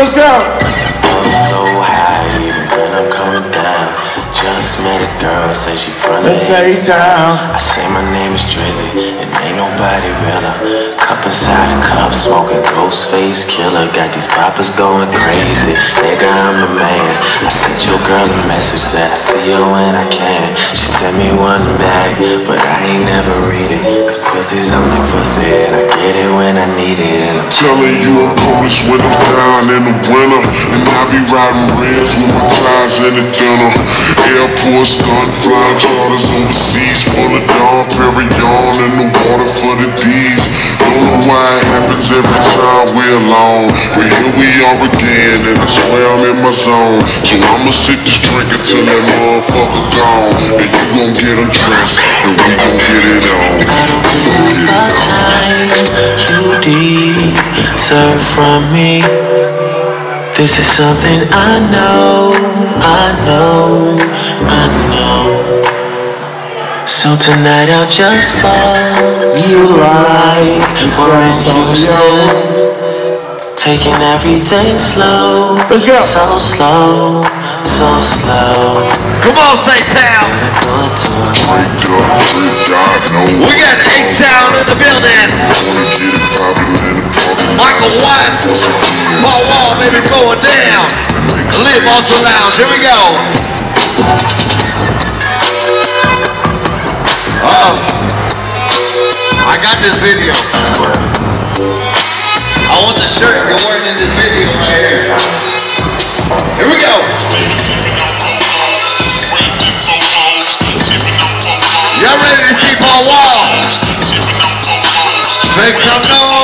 let's go. I'm so high, even when I'm coming down. Just met a girl, say she from the Let's say town. I say my name is Drizzy, and ain't nobody realer. Cup inside a cup, smoking ghost face killer. Got these poppers going crazy. Nigga, I'm the man. I sent your girl a message, said I see you when I can. She sent me one back, but I ain't never read it. Cause pussy's only pussy, and I need it. And I'm Telling you I'm homeless when I'm down in the winter. And I be riding rims with my ties in the dinner Airport stunt, flying charters overseas Full of Dom Perignon in the water for the D's Don't know why it happens every time we're alone. But here we are again and I swear I'm in my zone. So I'ma sip this drink until that motherfucker gone. And you gon' get undressed and we gon' get it on. I don't believe the time you deserve from me. This is something I know, I know, I know. So tonight I'll just fall you like we're in Houston. Taking everything slow, Let's go. so slow, so slow. Come on, say town. Do it to him. Drink up, drink God knows We got H-Town in the building. Watts. Paul Wall, baby, going down. Live Ultra Lounge. Here we go. Oh. I got this video. I want the shirt you're wearing in this video right here. Here we go. Y'all ready to see Paul Wall? Make some noise.